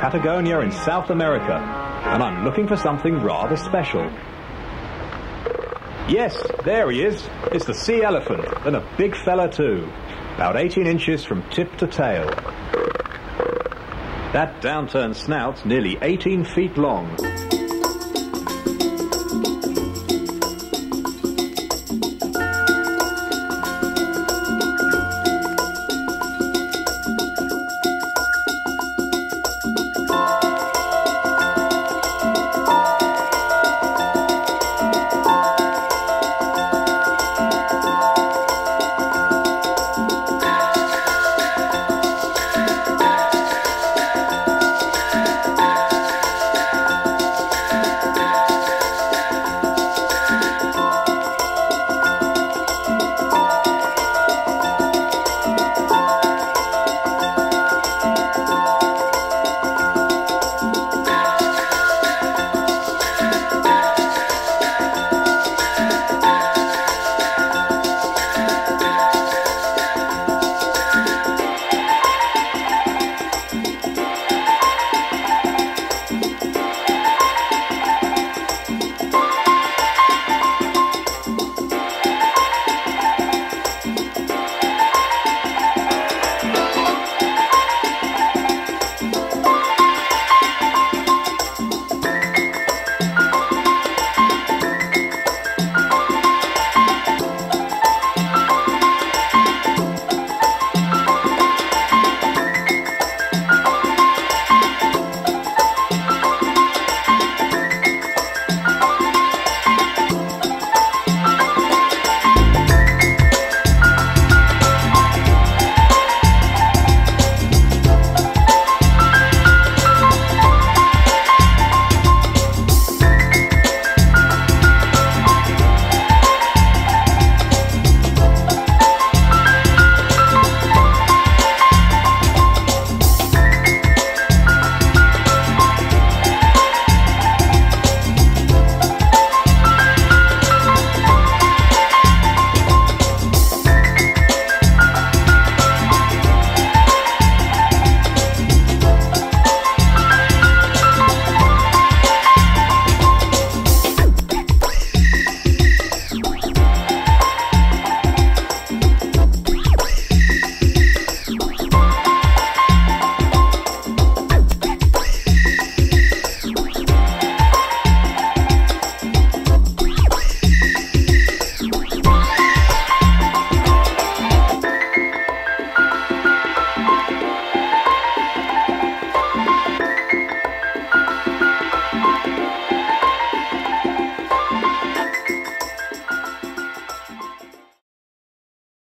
Patagonia in South America, and I'm looking for something rather special. Yes, there he is. It's the sea elephant, and a big fella too. About 18 inches from tip to tail. That downturned snout's nearly 18 feet long.